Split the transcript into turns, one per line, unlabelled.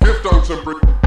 Gift unto Britain.